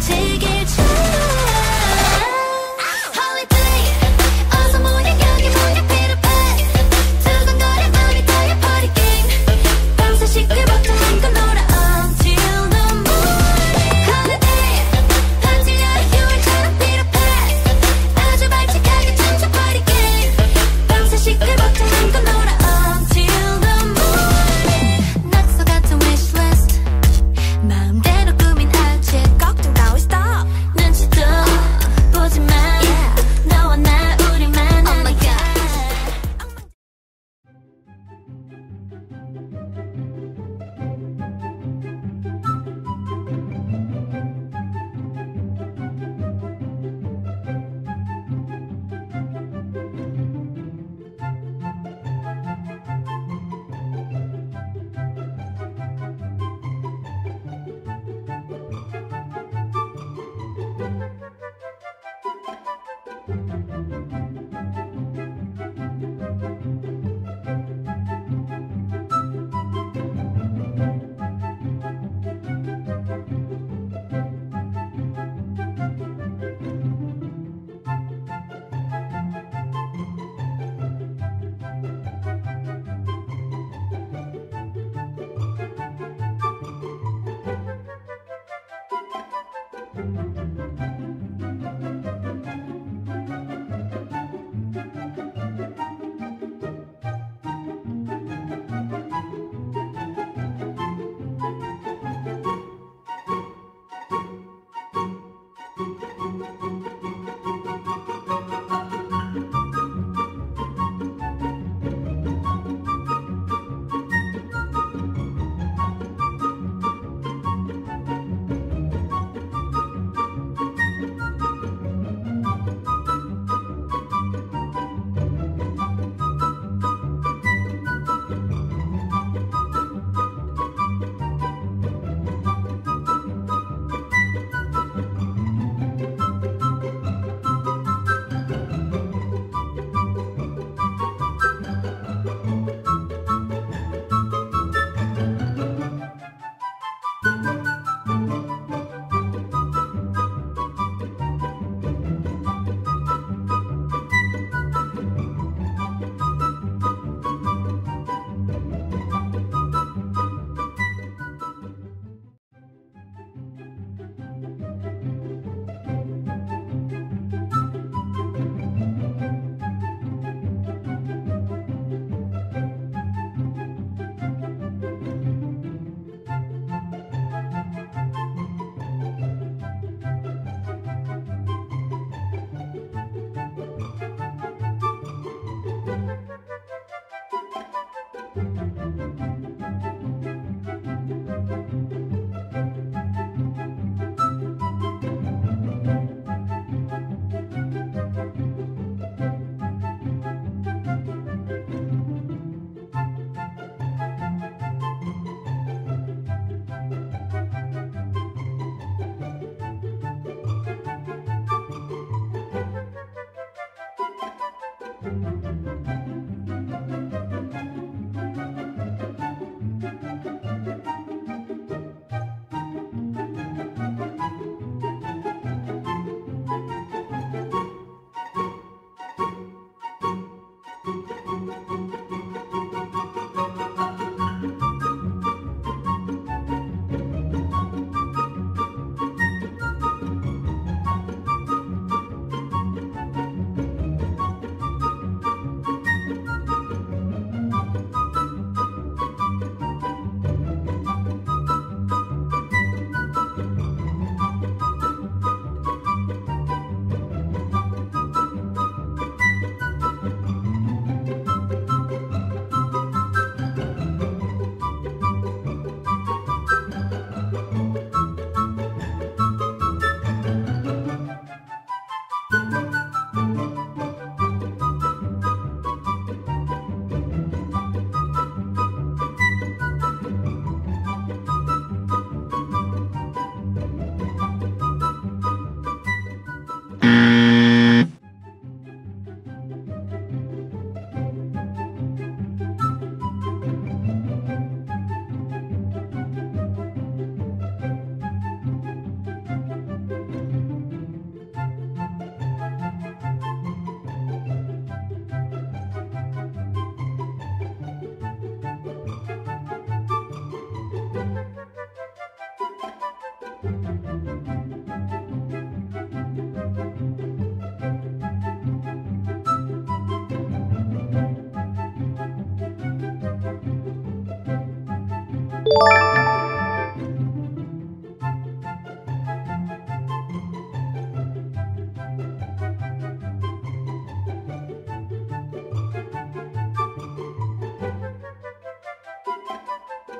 take it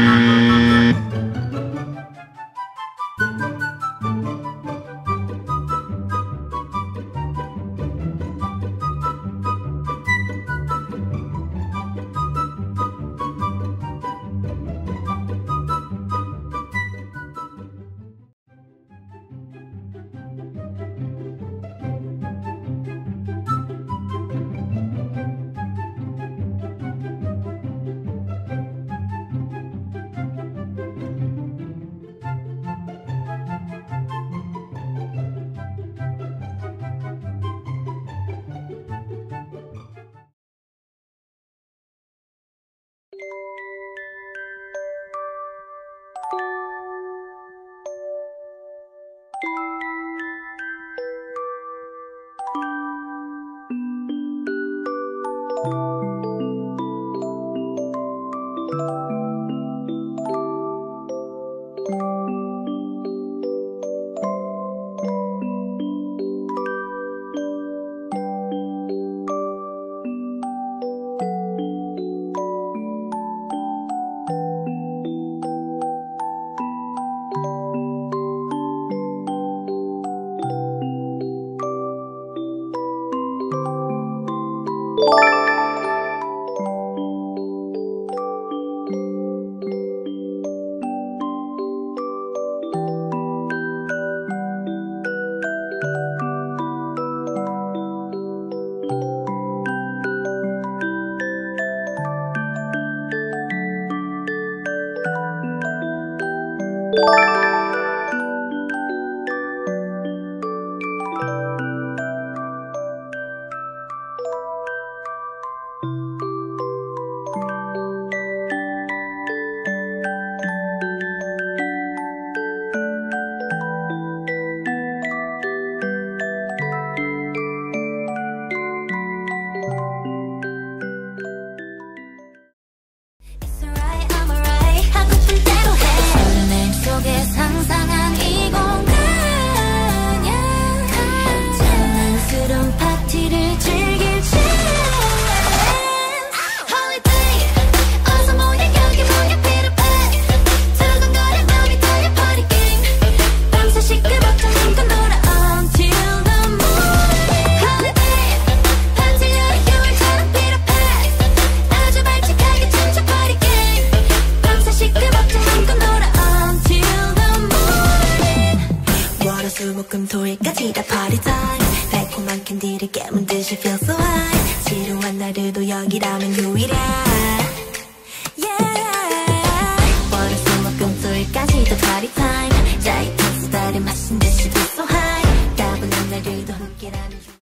Mm-hmm. 수목금토일까지 다 party 달콤한 캔디를 깨문 듯이 feel so high. 지루한 날에도 여기라면 유일한.